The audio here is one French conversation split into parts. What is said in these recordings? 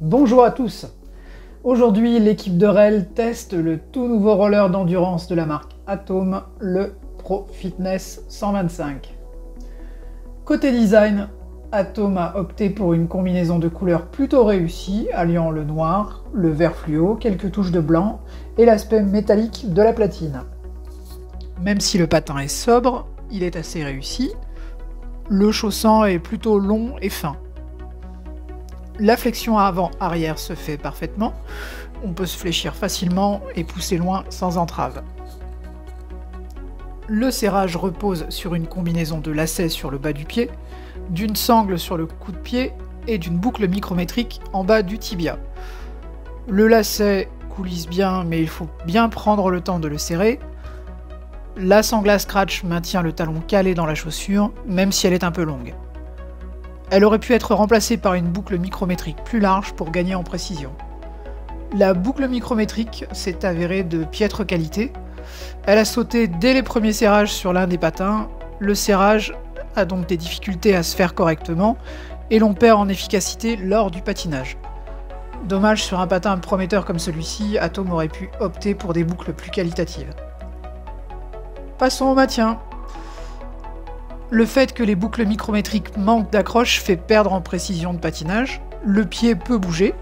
Bonjour à tous Aujourd'hui, l'équipe de REL teste le tout nouveau roller d'endurance de la marque Atom, le Pro Fitness 125. Côté design, Atom a opté pour une combinaison de couleurs plutôt réussie, alliant le noir, le vert fluo, quelques touches de blanc et l'aspect métallique de la platine. Même si le patin est sobre, il est assez réussi. Le chausson est plutôt long et fin. La flexion avant-arrière se fait parfaitement. On peut se fléchir facilement et pousser loin sans entrave. Le serrage repose sur une combinaison de lacets sur le bas du pied, d'une sangle sur le coup de pied et d'une boucle micrométrique en bas du tibia. Le lacet coulisse bien mais il faut bien prendre le temps de le serrer. La sangle à scratch maintient le talon calé dans la chaussure même si elle est un peu longue. Elle aurait pu être remplacée par une boucle micrométrique plus large pour gagner en précision. La boucle micrométrique s'est avérée de piètre qualité. Elle a sauté dès les premiers serrages sur l'un des patins. Le serrage a donc des difficultés à se faire correctement et l'on perd en efficacité lors du patinage. Dommage sur un patin prometteur comme celui-ci, Atom aurait pu opter pour des boucles plus qualitatives. Passons au maintien. Le fait que les boucles micrométriques manquent d'accroche fait perdre en précision de patinage. Le pied peut bouger.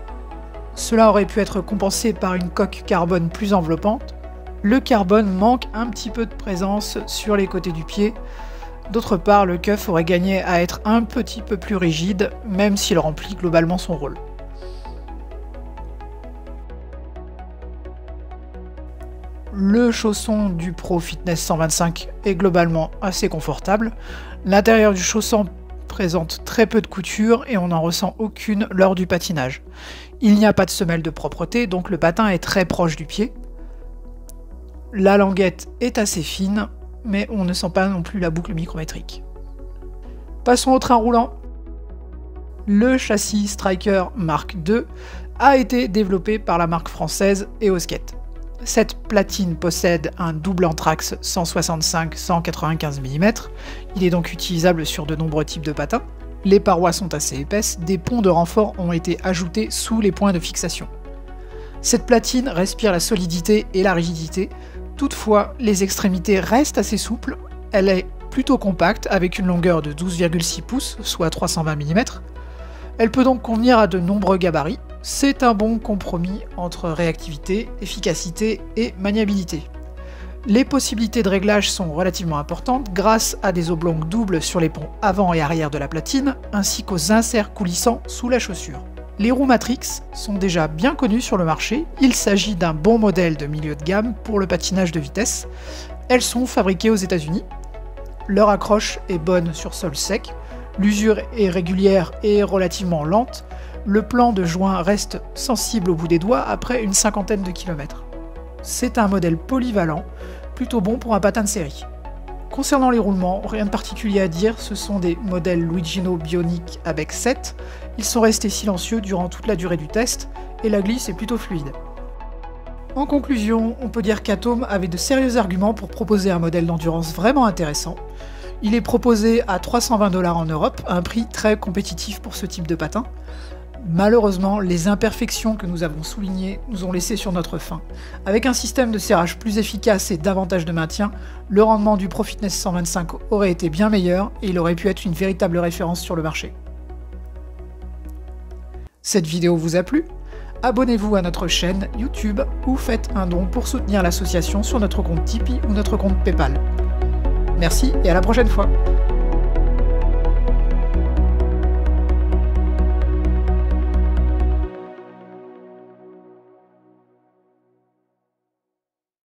Cela aurait pu être compensé par une coque carbone plus enveloppante. Le carbone manque un petit peu de présence sur les côtés du pied. D'autre part, le cuff aurait gagné à être un petit peu plus rigide, même s'il remplit globalement son rôle. Le chausson du Pro Fitness 125 est globalement assez confortable. L'intérieur du chausson présente très peu de couture et on n'en ressent aucune lors du patinage. Il n'y a pas de semelle de propreté, donc le patin est très proche du pied. La languette est assez fine, mais on ne sent pas non plus la boucle micrométrique. Passons au train roulant. Le châssis Striker Mark II a été développé par la marque française EOSKET. Cette platine possède un double anthrax 165-195 mm. Il est donc utilisable sur de nombreux types de patins. Les parois sont assez épaisses, des ponts de renfort ont été ajoutés sous les points de fixation. Cette platine respire la solidité et la rigidité, toutefois les extrémités restent assez souples, elle est plutôt compacte avec une longueur de 12,6 pouces, soit 320 mm. Elle peut donc convenir à de nombreux gabarits, c'est un bon compromis entre réactivité, efficacité et maniabilité. Les possibilités de réglage sont relativement importantes grâce à des oblongues doubles sur les ponts avant et arrière de la platine, ainsi qu'aux inserts coulissants sous la chaussure. Les roues Matrix sont déjà bien connues sur le marché, il s'agit d'un bon modèle de milieu de gamme pour le patinage de vitesse. Elles sont fabriquées aux États-Unis. Leur accroche est bonne sur sol sec, l'usure est régulière et relativement lente, le plan de joint reste sensible au bout des doigts après une cinquantaine de kilomètres. C'est un modèle polyvalent, plutôt bon pour un patin de série. Concernant les roulements, rien de particulier à dire, ce sont des modèles Luigino Bionic avec 7. Ils sont restés silencieux durant toute la durée du test et la glisse est plutôt fluide. En conclusion, on peut dire qu'Atom avait de sérieux arguments pour proposer un modèle d'endurance vraiment intéressant. Il est proposé à 320 dollars en Europe, un prix très compétitif pour ce type de patin. Malheureusement, les imperfections que nous avons soulignées nous ont laissé sur notre faim. Avec un système de serrage plus efficace et davantage de maintien, le rendement du ProFitness 125 aurait été bien meilleur et il aurait pu être une véritable référence sur le marché. Cette vidéo vous a plu? Abonnez-vous à notre chaîne YouTube ou faites un don pour soutenir l'association sur notre compte Tipeee ou notre compte Paypal. Merci et à la prochaine fois